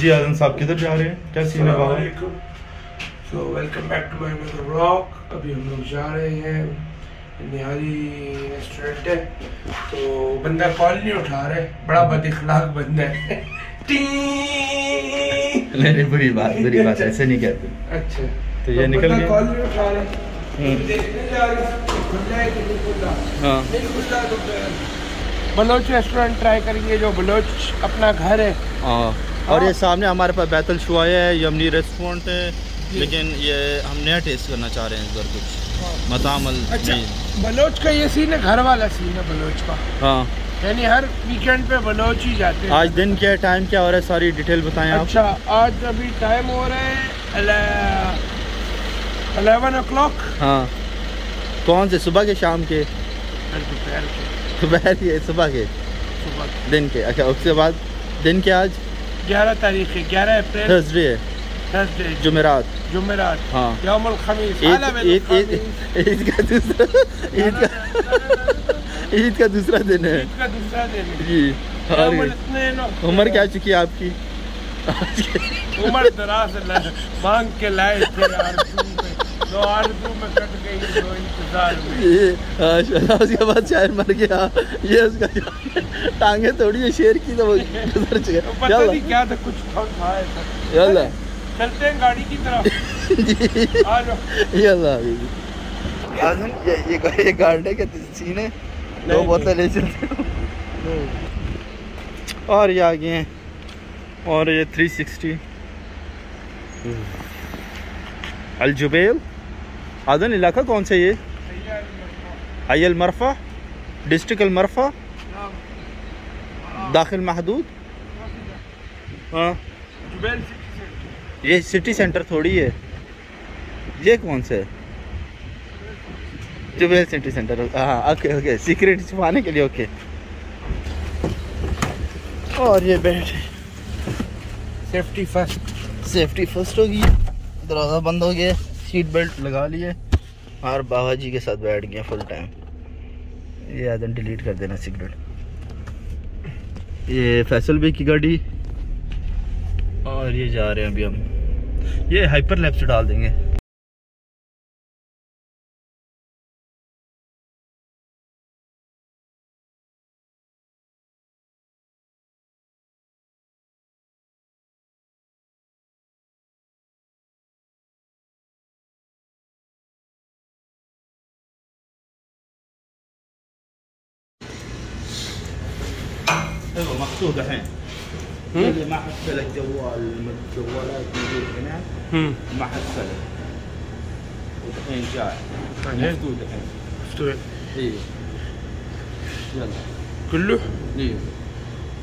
جی آزم صاحب کدھر جا رہے ہیں؟ کیا سین ہے السلام بابا علیکم. So welcome back to my Nadar vlog ابھی ہم لوگ جا رہے ہیں نہاری ریسٹورینٹ ہے. تو بندہ کال نہیں اٹھا رہا ہے. بڑا بد اخلاق بندہ ہے۔ نہیں بری بات بری بات ایسے نہیں کہتے۔ اچھا. تو یہ نکل گیا؟ کال نہیں اٹھا رہا ہے. ہوں۔ دیکھنے جا رہے ہاں۔ بلوچ ریسٹورینٹ ٹرائی کریں گے جو بلوچ اپنا گھر ہے۔ ہاں۔ اور یہ سامنے ہمارے پاس بیت الشوایا ہے یمنی ریسٹورنٹ ہے لیکن یہ ہم نیا ٹیسٹ کرنا چاہ رہے ہیں اس بار کچھ۔ مطعم اچھا نہیں بلوچ کا یہ سین ہے گھر والا سین ہے بلوچ کا۔ ہاں۔ یعنی ہر ویکینڈ پہ بلوچ ہی جاتے ہیں۔ آج دن کیا ٹائم کیا ہو رہا ہے؟ ساری ڈیٹیل بتائیں اچھا آج ابھی ٹائم ہو رہا ہے الیون او کلاک ہاں۔ کون سے؟ صبح کے شام کے؟ دوپہر کے۔ دوپہر کے صبح کے۔ صبح کے۔ دن کے۔ اچھا اس کے بعد دن کے آج؟ گیارہ تاریخ ہے گیارہ اپریل تھرسڈے ہے تھرسڈے جمعرات جمعرات ہاں۔ یوم الخمیس عید عید کا دوسرا عید کا عید کا دوسرا دن ہے۔ عید کا دوسرا دن ہے۔ جی الاثنین و- عمر کیا چکی ہے آپ کی؟ عمر دراز اللہ مانگ کے لائے تھے۔ آرزو میں دو آرزو میں کٹ گئی دو انتظار میں۔ یہ ماشاء اللہ اس کے بعد شاعر مر گیا۔ یہ اس کا ٹانگیں توڑی ہے شیر کی تو وہ گزر نہیں کیا تھا کچھ چلتے ہیں گاڑی کی طرف۔ آزم یہ گارڈے کے دو بوتلیں لے چلتے اور یہ آگے ہیں۔ اور یہ تھری سکسٹی الجبیل؟ آزن علاقہ کون سا یہ ای المرفا ڈسٹرکٹ المرفا داخل محدود ہاں یہ سٹی سینٹر تھوڑی ہے یہ کون سا ہے جبیل سٹی سینٹر ہاں اوکے اوکے سیکریٹ چھپانے کے لیے اوکے اور یہ بیٹھ سیفٹی فرسٹ سیفٹی فرسٹ ہوگی دروازہ بند ہو گیا سیٹ بیلٹ لگا لیے اور بابا جی کے ساتھ بیٹھ گیا فل ٹائم یہ آدم ڈیلیٹ کر دینا سگریٹ یہ فیصل بھائی کی گاڑی اور یہ جا رہے ہیں ابھی ہم. یہ ہائپر لیپ سے ڈال دیں گے. جوالات موجود هنا مع السلف والحين جاي. يعني إيه؟ مفتوح الحين مفتوح. اي يلا. كله؟ إيه.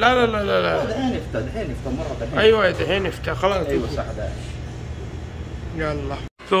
لا لا لا لا لا. افتى دحين افتى مرة دحين أيوه دحين افتى خلاص. يلا تو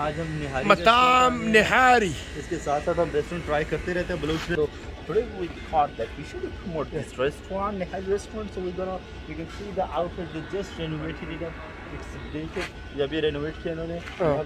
آج ہم نہاری مطعم نہاری اس کے ساتھ ساتھ ہم ریسٹورنٹ ٹرائی کرتے رہتے ہیں بلوچ تو today we thought that we should promote this restaurant Nihari restaurant so we're gonna you can see the outfit they just renovated it up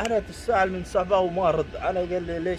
أنا تسال من صبا وما رد أنا قال لي ليش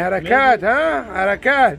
حركات ها حركات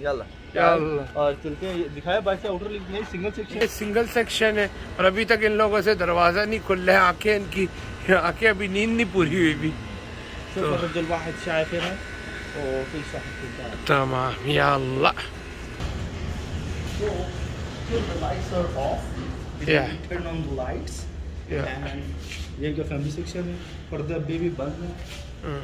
یلا. یلا. اور چلتے ہیں دکھایا باقی آؤٹر لنک نہیں سنگل سیکشن یہ سنگل سیکشن ہے اور ابھی تک ان لوگوں سے دروازہ نہیں کھل رہا ہے آنکھیں ان کی آنکھیں ابھی نیند نہیں پوری ہوئی بھی۔ تمام یا اللہ۔ یہ جو فیملی سیکشن ہے پردہ ابھی بھی بند ہے۔ ہاں۔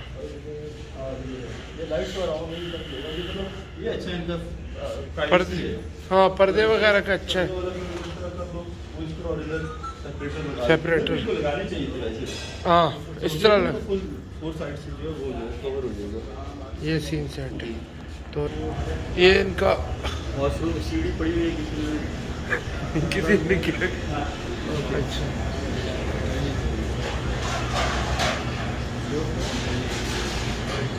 پردے ہاں پردے وغیرہ کا اچھا ہے۔ سیپریٹر ہاں اس طرح یہ سین سیٹ ہے۔ تو یہ ان کا کسی نے کیا؟ اچھا۔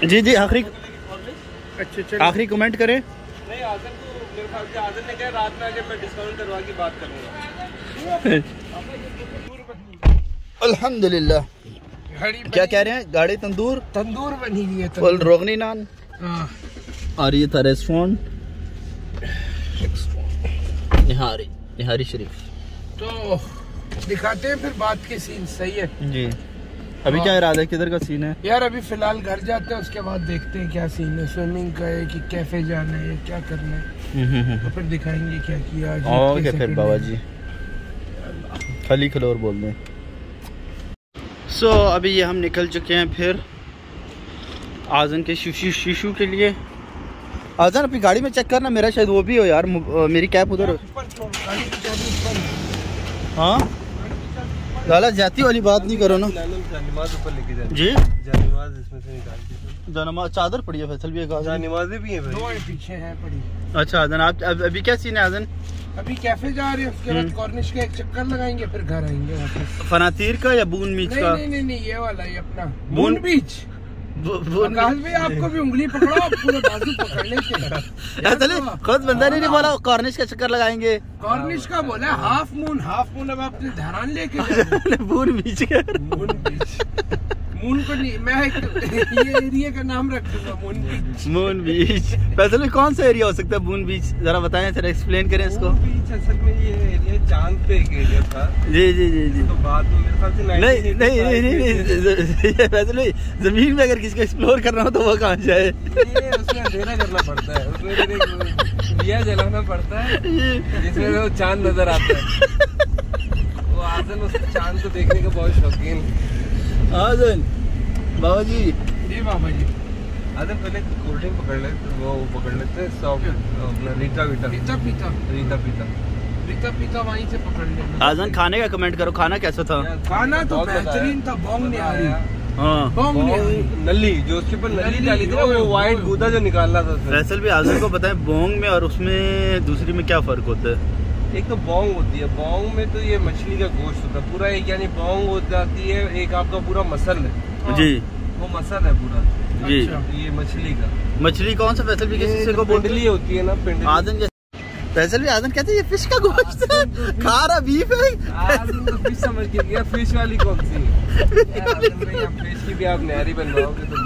جی جی آخری آخری کمنٹ کریں۔ فاضل نے کہا رات میں اگر میں ڈسکاؤنٹ کروا کے بات کروں گا۔ الحمد للہ کیا کہہ رہے ہیں؟ گاڑی تندور؟ تندور بنی ہوئی ہے فل روغنی نان۔ ہاں۔ اور یہ تھا ریسٹورینٹ نہاری نہاری شریف۔ تو دکھاتے ہیں پھر بات کے سین صحیح ہے۔ جی۔ ابھی کیا ہاں۔ ارادہ ہے کدھر کا سین ہے؟ یار ابھی فی الحال گھر جاتے ہیں اس کے بعد دیکھتے ہیں کیا سین ہے۔ سوئمنگ کا ہے کہ کیفے جانا ہے کیا کرنا ہے۔ تو پھر دکھائیں گے کیا کیا اوکے پھر بابا جی خلی کھلور بول دیں۔ سو ابھی یہ ہم نکل چکے ہیں پھر آزن کے شیشو شیشو کے لیے۔ آزن اپنی گاڑی میں چیک کرنا میرا شاید وہ بھی ہو یار میری کیپ ادھر۔ ہو ہاں؟ لالا جاتی والی بات نہیں کرو نا۔ جی؟ جانماز چادر پڑی ہے فیصل بھی ایک نمازیں بھی ہیں دو پیچھے ہیں پڑی۔ اچھا آزن آپ ابھی کیا سین ہے آزن ابھی کیفے جا رہے ہیں اس کے بعد کورنش کے ایک چکر لگائیں گے پھر گھر آئیں گے فناتیر کا یا بون میچ کا؟ نہیں نہیں نہیں یہ والا یہ اپنا۔ بون بیچ۔ آپ کو بھی انگلی خود بندہ نہیں بولا کارنش کا چکر لگائیں گے۔ کارنش کا بولا ہاف مون ہاف مون اب آپ نے دھران لے کے بیچ کر۔ مون کو نہیں میں یہ ایریا کا نام رکھ دوں گا مون بیچ مون بیچ فیصل میں کون سا ایریا ہو سکتا ہے مون بیچ ذرا بتائیں سر ایکسپلین کریں اس کو. مون بیچ اصل میں یہ ایریا چاند پہ ایک ایریا تھا. جی جی جی جی. تو بات میں میرے خیال سے نہیں نہیں نہیں نہیں فیصل بھائی زمین میں اگر کسی کو ایکسپلور کرنا ہو تو وہ کہاں جائے؟ یہ اس میں اندھیرا کرنا پڑتا ہے اس میں دیا جلانا پڑتا ہے جس میں وہ چاند نظر آتا ہے۔ وہ آزن اس چاند کو دیکھنے کا بہت شوقین ہے۔ آزن بابا جی جی بابا جی ارے پہلے کولڈ ڈرنک پکڑ لیتے وہ پکڑ لیتے ساپ اپنا ریتا ویتا پیتا ریتا پیتا آزن کھانے کا کمنٹ کرو کھانا کیسا تھا کھانا تو بہترین تھا بونگ نہیں آ رہی نلی جو اس کے اوپر نلی ڈالی تھی وہ وائٹ گودا جو نکال تھا دراصل بھی آزن کو پتہ بونگ میں اور اس میں دوسری میں کیا فرق ہوتا ہے ایک تو بونگ ہوتی ہے۔ بونگ میں تو یہ مچھلی کا گوشت ہوتا ہے۔ پورا ایک یعنی بونگ ہو جاتی ہے ایک آپ کا پورا مسل ہے۔ ہاں۔ جی۔ وہ مسل ہے پورا۔ جی۔ یہ مچھلی کا۔ مچھلی کون سا فیصل بھی کسی سے کو پنڈلی ہوتی ہے نا پنڈلی۔ فیصل بھی آدم کہتے ہیں یہ فش کا گوشت ہے۔ کھا رہا بیف ہے۔ آدم تو فش سمجھ کے گیا فش والی کون سی؟ ہے فش کی بھی آپ نیاری بنواؤ گے تو۔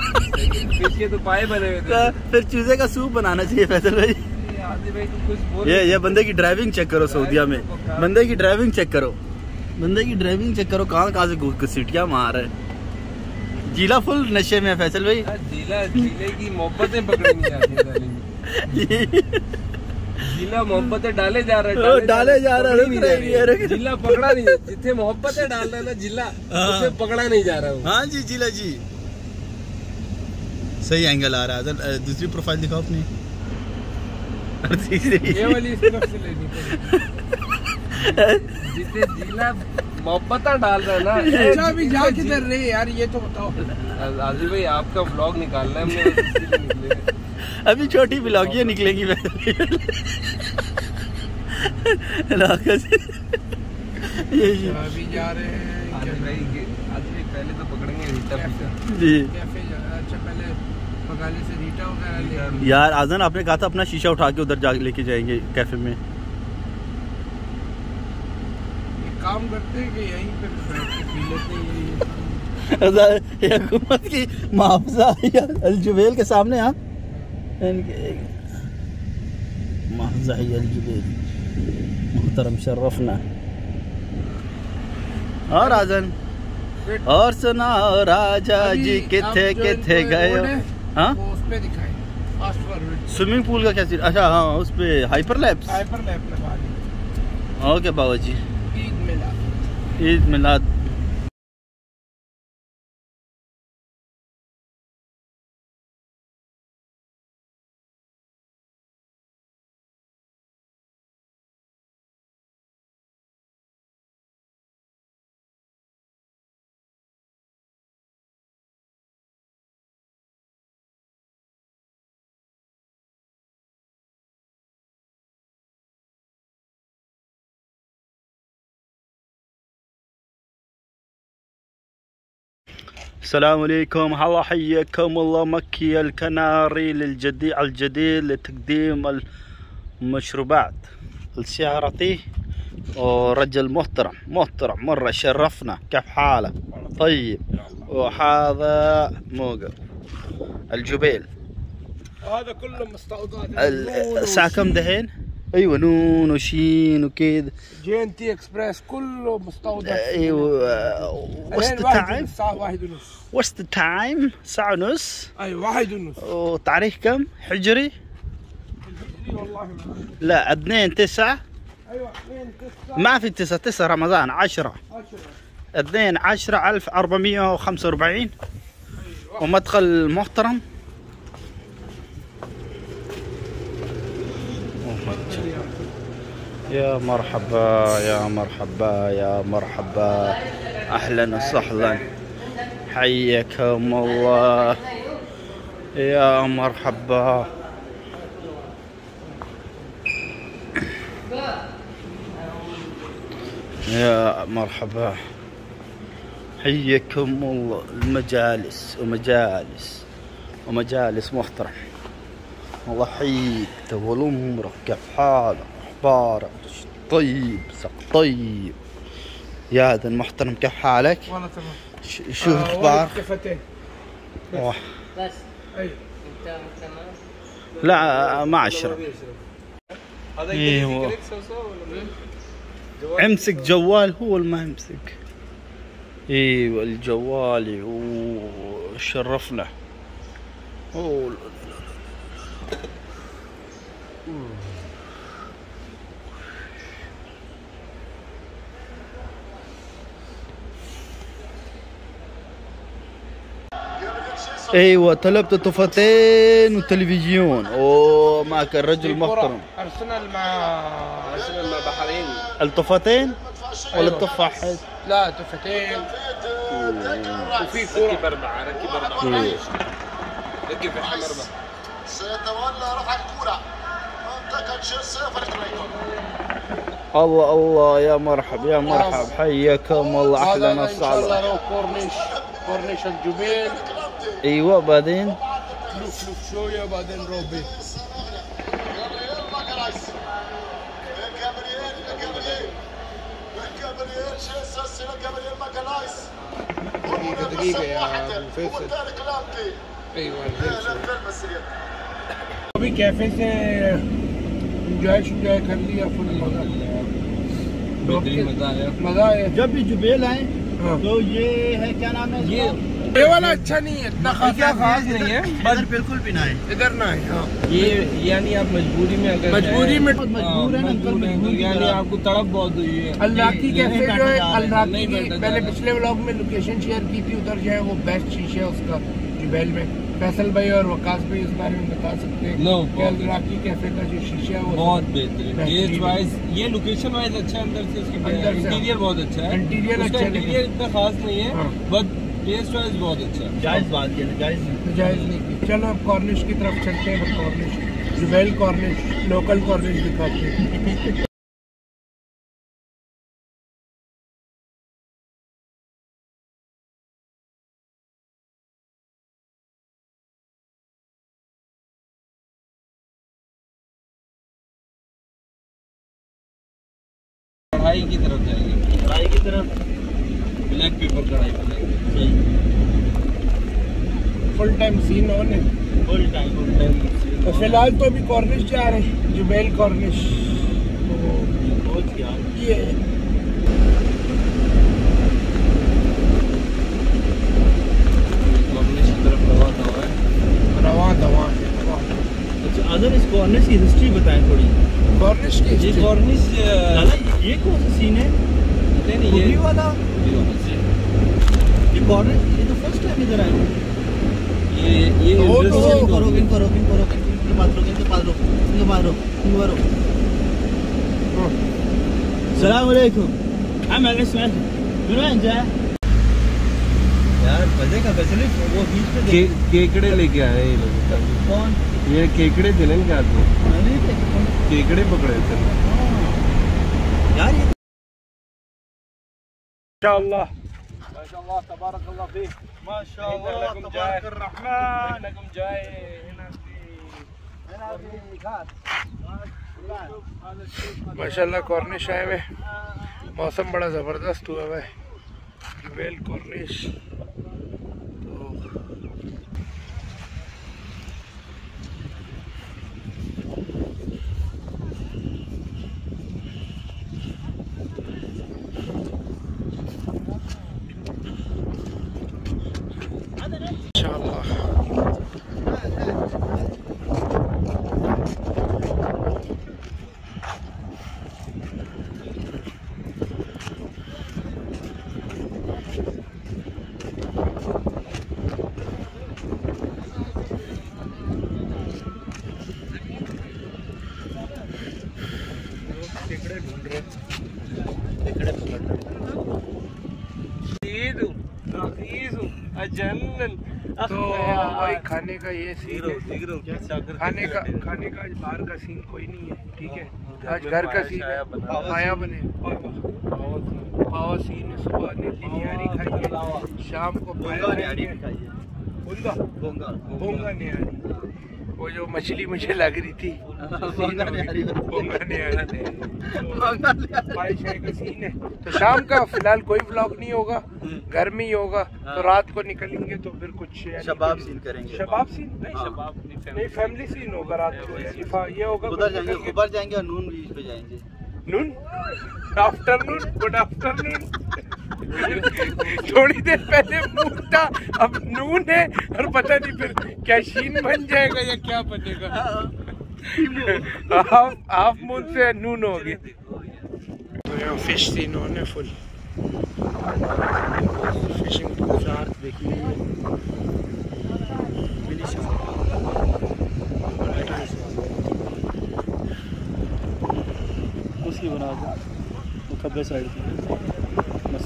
فش کے تو پائے بنے ہوئے تھے۔ پھر چوزے کا سوپ بنانا چاہیے فیصل بھائی۔ یہ یہ بندے کی ڈرائیونگ چیک کرو سعودیا میں. بندے کی ڈرائیونگ چیک کرو. بندے کی ڈرائیونگ چیک کرو. کہاں کہاں سے سیٹیاں مار ہے جیلا فل نشے میں فیصل بھائی. جیلا جیلے کی محبتیں پکڑی جیلا محبتیں ڈالے جا رہا ہے ڈالے جا رہا ہے جیلا پکڑا نہیں جتنے محبتیں ڈال رہا نا جیلا ہاں۔ اسے پکڑا نہیں جا رہا ہوں ہاں جی جیلا جی۔ صحیح اینگل آ رہا ہے۔ دوسری پروفائل دکھاؤ اپنی۔ محبت ڈال رہا ہے نا ابھی جا کدھر رہے یار یہ تو بتاؤ بھائی آپ کا بلاگ نکالنا ہے ابھی چھوٹی بلاگیاں نکلے گی میں ابھی جا رہے پہلے تو پکڑیں گے جی اچھا پہلے یار آزن آپ نے کہا تھا اپنا شیشہ اٹھا کے ادھر جا لے کے جائیں گے کیفے میں۔ حکومت کی محافظہ کے سامنے ہاں؟ محافظہ محترم شرفنا۔ اور آزن اور سنا راجا جی کتھے کتھے گئے ہاں؟ وہ اس پہ دکھائیں فاسٹ فارورڈ سوئمنگ پول کا کیا چیز؟ اچھا ہاں اس پہ ہائپر لیپس ہائپر لیپ لگا اوکے بابا جی عید ملا عید میلاد۔ السلام عليكم. هلا حياكم الله. مكي الكناري للجديد الجديد لتقديم المشروبات. السيارتي ورجل محترم محترم. مرة شرفنا. كيف حالك طيب. وهذا موقف. الجبيل. هذا كله مستعوضات. ال- الساعة كم دحين؟ أيوه نون وشين وكذا جي إن تي إكسبريس كله مستودع. أيوه وست تايم الساعة واحد ونص. وست تايم ساعة ونص. أيوه واحد ونص. وتاريخ كم؟ حجري؟ الهجري والله ما لا 2 9 أيوه 2 9 ما في 9 9 رمضان 10 10 2 10 1445 ومدخل محترم. يا مرحبا يا مرحبا يا مرحبا. أهلا وسهلا. حياكم الله. يا مرحبا. يا مرحبا. حياكم الله. المجالس ومجالس ومجالس محترم. الله يحييك طول عمرك كيف حالك؟ بارك طيب طيب. يا هذا المحترم كيف حالك؟ والله تمام. شو الأخبار؟ آه بس. أي. أنت لا ما اشرب هذا إيه، امسك جوال؟ هو اللي ما يمسك إيوه الجوال وشرفنا أوه. أيوه طلبت طفتين وتلفزيون. أوه معك الرجل محترم. أرسنال مع أرسنال مع بحرين. الطفتين؟ ولا أيوة. التفاحات؟ لا تفتين وفي ركب كرة. أربعة ركب أربعة. إيه. ركب في حمر أربعة. سيتولى رفع الكرة. منطقة تشيلسي فريق الله الله يا مرحب يا مرحب. حياكم الله. هذا أهلا ان شاء الله كورنيش كورنيش الجبيل ايوه بعدين لف لف شويه بعدين روبي ابھی کیفے سے انجوائے کر لیا فل مزہ مزہ آیا۔ جب بھی جبیل آئے ہاں۔ تو یہ ہے کیا نام ہے یہ اچھا نہیں ہے بالکل بھی نہ ہے ادھر نہ ہے ہاں۔ یہ یعنی آپ مجبوری میں مجبوری میں ہاں، یعنی آپ کو تڑپ بہت ہوئی ہے۔ اللہ کی کیفے جو ہے اللہ کی پہلے پچھلے بلاگ میں لوکیشن شیئر کی تھی ادھر جو ہے وہ بیسٹ شیشے اس کا جبیل میں۔ فیصل بھائی اور وکاس بھائی اس بارے میں بتا سکتے ہیں no, کہ الراکی کیفے کا جو شیشہ ہے وہ بہت بہترین۔ ٹیسٹ وائز یہ لوکیشن وائز اچھا ہے اندر سے اس کے انٹیریئر بہت اچھا ہے۔ انٹیریئر اچھا ہے۔ انٹیریئر اتنا خاص نہیں ہے ہاں۔ بٹ ٹیسٹ وائز بہت اچھا جائز بات جائز جائز نہیں۔ چلو اب کارنش کی طرف چلتے ہیں کارنش ریویل کارنش لوکل کارنش دکھاتے ہیں۔ کی طرف جائیں گے۔ کی طرف۔ نیک پیپر کڑھائی بنائی فل ٹائم سین آن ہے فل ٹائم فل ٹائم فی الحال تو ابھی کارنش جا رہے ہیں جبیل کارنش بہت یار یہ اگر اس کارنس کی ہسٹری بتائیں تھوڑی کارنس کی ہسٹری کارنس یہ کون سا سین ہے نہیں یہ والا السلام علیکم کیکڑے لے کے آئے کون یہ کیکڑے دلیں گے آپ کیکڑے پکڑے تھے ان شاء اللہ شاء الله تبارك الله فيك ما شاء الله تبارك الرحمن۔ انكم جاي هنا في هنا في كاس ماشاء اللہ کورنش آئے ہوئے۔ موسم بڑا زبردست ہوا ہوا ہے ویل کورنش۔ مزید نفیس اجنن تو بھائی کھانے کا یہ سین ہے۔ کھانے کا کھانے کا آج باہر کا سین کوئی نہیں ہے ٹھیک ہے؟ آج گھر کا سین ہے۔ پایا بنے۔ پاوا سین ہے صبح نیاری کھائی شام کو پایا بنے گونگا؟ گونگا نیاری وہ جو مچھلی مجھے لگ رہی تھی۔ تو شام کا فی الحال کوئی بلاک نہیں ہوگا۔ گرمی ہوگا۔ تو ہاں۔ رات کو نکلیں گے تو پھر کچھ یعنی شباب سین کریں گے۔ شباب سین؟ نہیں ہاں۔ شباب نہیں فیملی سین۔ ہوگا رات کو۔ یعنی یہ ہوگا ادھر جائیں گے خبر جائیں گے اور نون بیچ پہ جائیں گے۔ Noon? Afternoon good afternoon تھوڑی دیر پہلے موٹا اب نون ہے اور پتہ نہیں پھر کیا شین بن جائے گا یا کیا بنے گا ہاف مون سے نون ہو گیا فش تھی انہوں نے فل فشنگ رات دیکھی اس کی بنا دو کھبے سائڈ کی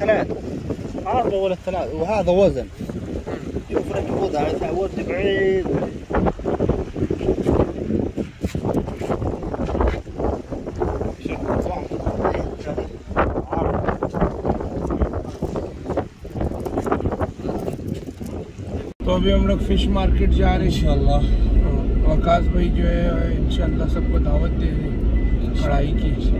ثلاث عرضه ولا الثلاث؟ وهذا وزن. شوف خذها ودي بعيد. ابھی ہم لوگ فش مارکیٹ جا رہے ہیں۔ انشاءاللہ۔ وقاص بھائی جو ہے انشاءاللہ سب کو دعوت دے رہے کڑھائی کی۔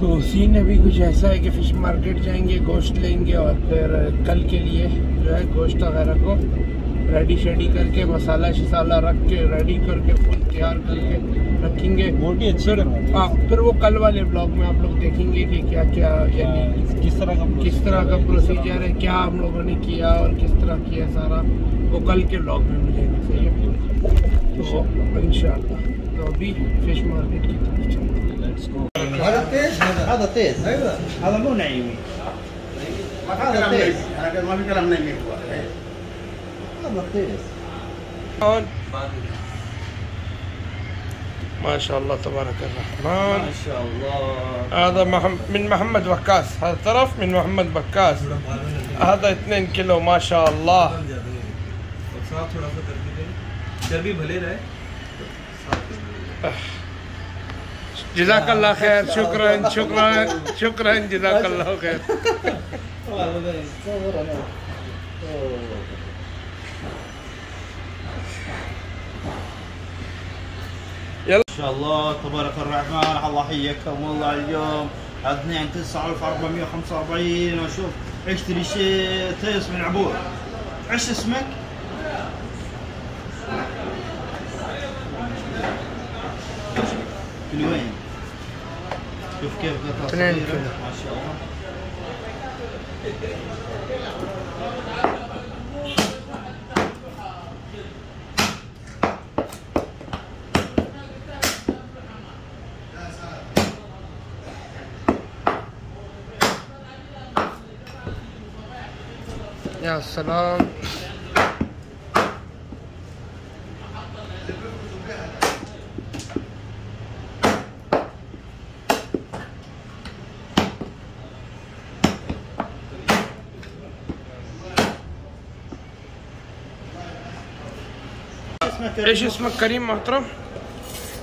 تو سین ابھی کچھ ایسا ہے کہ فش مارکیٹ جائیں گے گوشت لیں گے اور پھر کل کے لیے جو ہے گوشت وغیرہ کو ریڈی شیڈی کر کے مسالہ شسالہ رکھ کے ریڈی کر کے فل تیار کر کے رکھیں گے۔ موٹی اچھی ہاں پھر وہ کل والے بلاگ میں آپ لوگ دیکھیں گے کہ کیا کیا یعنی کس طرح کا کس طرح کا پروسیجر ہے کیا ہم لوگوں نے کیا اور کس طرح کیا سارا وہ کل کے بلاگ میں ملے گا صحیح ہے؟ تو ان شاء اللہ تو ابھی فش مارکیٹ کی طرف چلتے ہیں۔ اور ما شاء الله تبارك الرحمن. ما شاء الله. هذا من محمد بكاس هذا طرف من محمد بكاس هذا 2 كيلو ما شاء الله. جزاك الله خير شكرا شكرا شكرا جزاك الله خير يلا. إن شاء الله تبارك الرحمن. الله حياكم والله اليوم اثنين 9445 واشوف اشتري شيء تيس من عبور. إيش اسمك؟ من وين؟ شوف كيف قطع صغيرة. ما شاء الله. يا سلام اسمه كريم إيش اسمك كريم محترم؟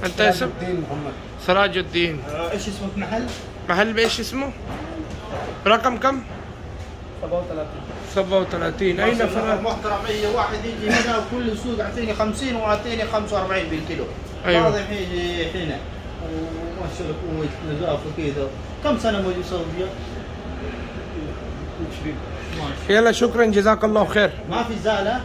أنت اسم؟ الدين محمد سراج الدين آه، إيش اسمك محل؟ محل بإيش اسمه؟ رقم كم؟ 37 37 أين فرق محترم اي واحد يجي هنا وكل سوق أعطيني 50 وأعطيني 45 بالكيلو. أيوه. لازم يجي هنا. ومؤشر كويت نزاف وكذا. كم سنة موجود سعودية؟ يلا شكرا جزاك الله خير. ما في زالة؟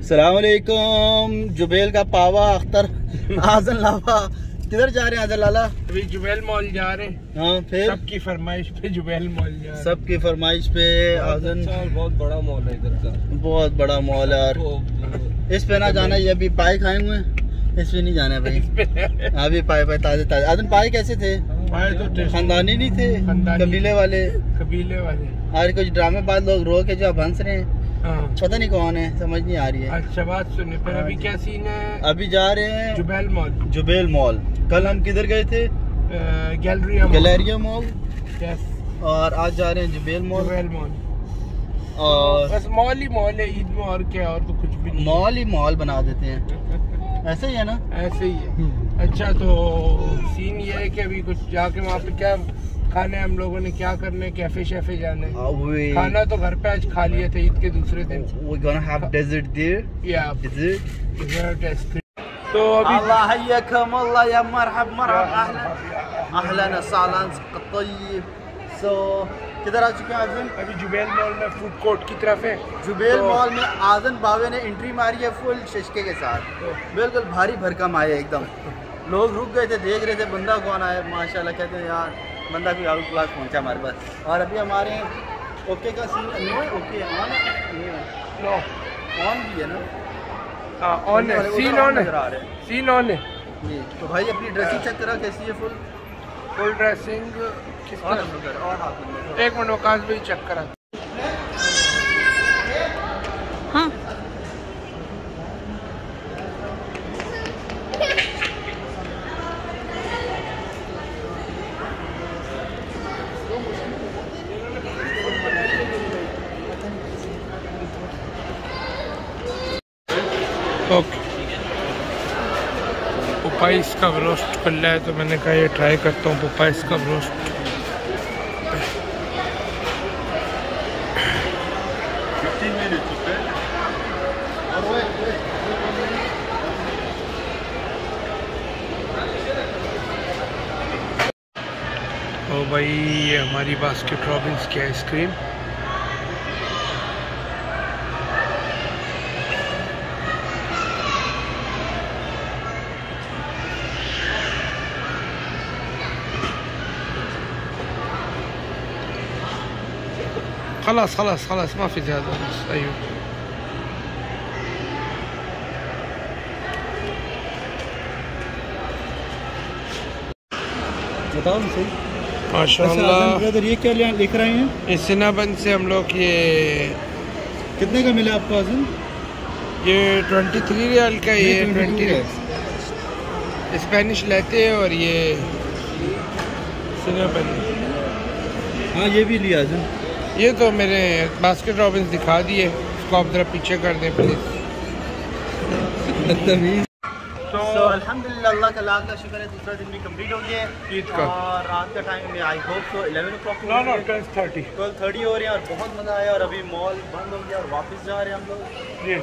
السلام عليكم. جبيل کا پاوا أختر. مازن لاوا کدھر جا رہے ہیں حضر لالا؟ ابھی ہاں، جویل مال جا رہے ہیں۔ سب کی فرمائش پہ جویل مال جا رہے سب کی فرمائش پہ آزن بہت بڑا مال ہے ادھر کا۔ بہت بڑا مال ہے اس پہ نہ جانا یہ ابھی پائے کھائے ہوئے اس پہ نہیں جانا بھائی۔ ہاں، ابھی پائے پائے تازے تازے۔ آزن پائے کیسے تھے؟ پائے تو خاندانی نہیں تھے؟ قبیلے والے۔ قبیلے والے۔ اور کچھ ڈرامے بعد لوگ رو کے جو اب ہنس رہے ہیں۔ ہاں۔ پتا نہیں کون ہے سمجھ نہیں آ رہی ہے۔ اچھا بات سنیں پھر ابھی کیا سین ہے؟ ابھی جا رہے ہیں جبیل مال۔ جبیل مال۔ کل ہم کدھر گئے تھے؟ گیلریا گیلریا مال۔ یس۔ اور آج جا رہے ہیں جبیل مال۔ جبیل مال۔ اور بس مال ہی مال ہے عید میں اور کیا اور تو کچھ بھی نہیں۔ مال ہی مال بنا دیتے ہیں۔ ایسا ہی ہے نا؟ ایسے ہی ہے۔ اچھا تو سین یہ ہے کہ ابھی کچھ جا کے وہاں پہ کیا کھانے ہم لوگوں نے کیا کرنے کیفے شیفے جانے۔ کھانا تو گھر پہ آج کھا لیے تھے عید کے دوسرے دن۔ تو ابھی الله حياكم الله يا مرحب مرحب اهلا اهلا وسهلا الطيب سو کدھر آ چکے ہیں آزن ابھی جبیل مال میں فوڈ کورٹ کی طرف ہے۔ جبیل مال میں آزن باوے نے انٹری ماری ہے فل ششکے کے ساتھ۔ بالکل بھاری بھرکم آئے ایک دم۔ لوگ رک گئے تھے دیکھ رہے تھے بندہ کون آئے ماشاءاللہ کہتے ہیں یار بندہ بھی آؤٹ کلاس پہنچا ہمارے پاس۔ اور ابھی ہمارے اوکے کا سین نہیں ہے اوکے آن ہے۔ آن بھی ہے نا۔ ہاں، آن ہے سین آن ہے۔ سین آن ہے۔ جی، تو بھائی اپنی ڈریسنگ چیک کرا کیسی ہے فل فل ڈریسنگ ایک منٹ وکاس بھی چیک کرا۔ پپائی اس کا روسٹ کر لیا ہے تو میں نے کہا یہ ٹرائے کرتا ہوں پپائی اس کا روسٹ بھائی، یہ ہماری باسکٹ رابنس کی آئس کریم خلاص خلاص خلاص ما في زيادة. بس ايوه ما شاء الله. اس سنا سے ہم لوگ یہ کتنے کا ملے آپ کو آزم یہ ٹوینٹی تھری ریال کا یہ ٹوینٹی اسپینش لیتے ہیں اور یہ سنا ہاں یہ بھی لیا آزم یہ تو میرے باسکٹ رابنس دکھا دیے اس کو آپ ذرا پیچھے کر دیں پلیز تو اللہ کا شکر ہے دوسرا دن بھی کمپلیٹ ہو گیا ہے۔ اور کا ٹائم آئی ہوپ تو اور بہت مزہ آیا اور ابھی مال بند ہو گیا اور واپس جا رہے ہیں ہم لوگ۔ جی۔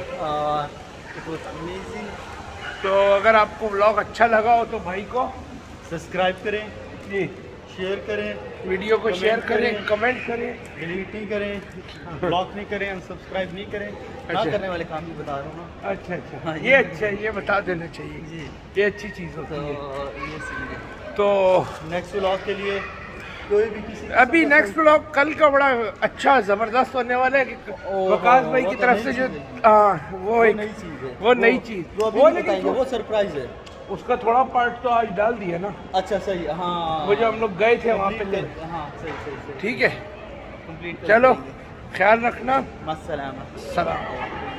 تو اگر آپ کو بلاگ اچھا لگا ہو تو بھائی کو سبسکرائب کریں۔ جی۔ شیئر کریں ویڈیو کو شیئر کریں۔ کمنٹ کریں ڈیلیٹ نہیں کریں بلاک نہیں کریں سبسکرائب نہیں کریں نہ۔ کرنے والے کام بھی بتا رہا ہوں نا اچھا اچھا یہ اچھا یہ بتا دینا چاہیے جی یہ اچھی چیز ہوتی ہے تو نیکسٹ بلاگ کے لیے کوئی بھی کسی ابھی نیکسٹ بلاگ کل کا بڑا اچھا زبردست ہونے والا ہے کہ وکاس بھائی کی طرف سے جو وہ نئی چیز ہے وہ نئی چیز وہ سرپرائز ہے اس کا تھوڑا پارٹ تو آج ڈال دیا نا۔ اچھا صحیح ہاں۔ وہ جو ہم لوگ گئے تھے وہاں پہ۔ ہاں صحیح صحیح صحیح۔ ٹھیک ہے۔ چلو خیال رکھنا۔ السلام سلام۔